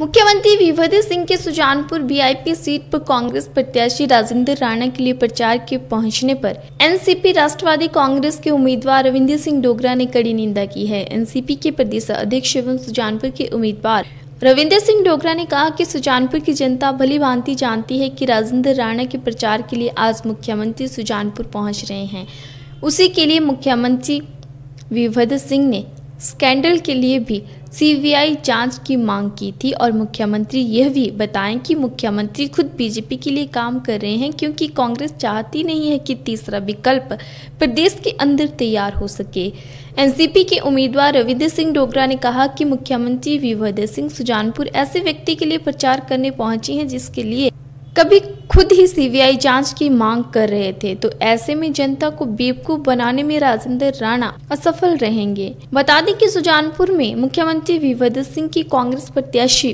मुख्यमंत्री वीरभद्र सिंह के Sujanpur VIP seat पर कांग्रेस प्रत्याशी राजेंद्र राणा के लिए प्रचार के पहुँचने पर एनसीपी राष्ट्रवादी कांग्रेस के उम्मीदवार रविंद्र सिंह डोगरा ने कड़ी निंदा की है। एनसीपी के प्रदेश अध्यक्ष एवं सुजानपुर के उम्मीदवार रविंद्र सिंह डोगरा ने कहा कि सुजानपुर की जनता भली भांति जानती है कि राजेंद्र राणा के प्रचार के लिए आज मुख्यमंत्री सुजानपुर पहुँच रहे हैं। उसी के लिए मुख्यमंत्री वीरभद्र सिंह ने स्कैंडल के लिए भी सीबीआई जाँच की मांग की थी और मुख्यमंत्री यह भी बताएँ कि मुख्यमंत्री खुद बीजेपी के लिए काम कर रहे हैं क्योंकि कांग्रेस चाहती नहीं है कि तीसरा विकल्प प्रदेश के अंदर तैयार हो सके। एनसीपी के उम्मीदवार रविंद्र सिंह डोगरा ने कहा कि मुख्यमंत्री वीरभद्र सिंह सुजानपुर ऐसे व्यक्ति के लिए प्रचार करने पहुँची हैं जिसके लिए कभी खुद ही सीबीआई जाँच की मांग कर रहे थे तो ऐसे में जनता को बेवकूफ़ बनाने में राजेंद्र राणा असफल रहेंगे। बता दें कि सुजानपुर में मुख्यमंत्री वीरभद्र सिंह की कांग्रेस प्रत्याशी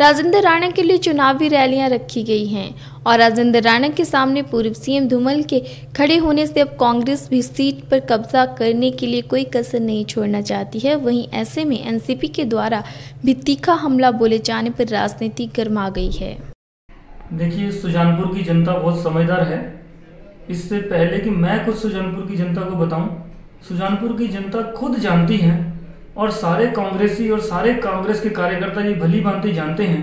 राजेंद्र राणा के लिए चुनावी रैलियाँ रखी गई हैं और राजेंद्र राणा के सामने पूर्व सीएम धूमल के खड़े होने से अब कांग्रेस भी सीट पर कब्जा करने के लिए कोई कसर नहीं छोड़ना चाहती है। वहीं ऐसे में एनसीपी के द्वारा भी तीखा हमला बोले जाने पर राजनीति गर्मा गई है। देखिए, सुजानपुर की जनता बहुत समझदार है। इससे पहले कि मैं कुछ सुजानपुर की जनता को बताऊँ, सुजानपुर की जनता खुद जानती है और सारे कांग्रेसी और सारे कांग्रेस के कार्यकर्ता ये भली भांति जानते हैं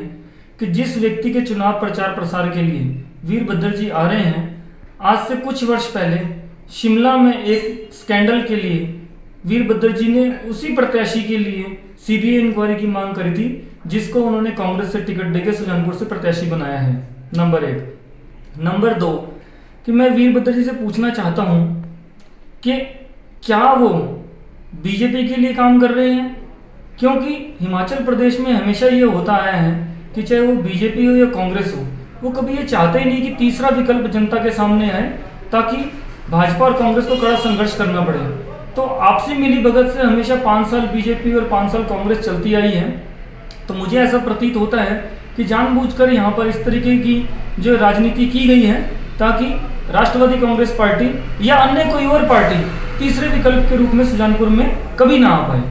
कि जिस व्यक्ति के चुनाव प्रचार प्रसार के लिए वीरभद्र जी आ रहे हैं, आज से कुछ वर्ष पहले शिमला में एक स्कैंडल के लिए वीरभद्र जी ने उसी प्रत्याशी के लिए सीबीआई इंक्वायरी की मांग करी थी, जिसको उन्होंने कांग्रेस से टिकट देकर सुजानपुर से प्रत्याशी बनाया है। नंबर एक। नंबर दो, कि मैं वीरभद्र जी से पूछना चाहता हूँ कि क्या वो बीजेपी के लिए काम कर रहे हैं? क्योंकि हिमाचल प्रदेश में हमेशा ये होता आया है कि चाहे वो बीजेपी हो या कांग्रेस हो, वो कभी ये चाहते ही नहीं कि तीसरा विकल्प जनता के सामने आए ताकि भाजपा और कांग्रेस को कड़ा संघर्ष करना पड़े। तो आपसी मिली भगत से हमेशा पाँच साल बीजेपी और पाँच साल कांग्रेस चलती आई है तो मुझे ऐसा प्रतीत होता है कि जानबूझकर यहाँ पर इस तरीके की जो राजनीति की गई है, ताकि राष्ट्रवादी कांग्रेस पार्टी या अन्य कोई और पार्टी तीसरे विकल्प के रूप में सुजानपुर में कभी ना आ पाए।